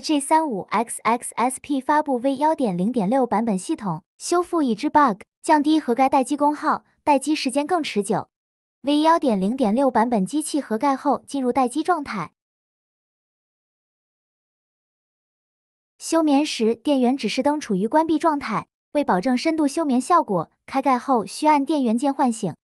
G 三五 XXSP 发布 V 幺点零点六版本系统，修复已知 bug，降低盒盖待机功耗，待机时间更持久。V 幺点零点六版本机器盒盖后进入待机状态，休眠时电源指示灯处于关闭状态。为保证深度休眠效果，开盖后需按电源键唤醒。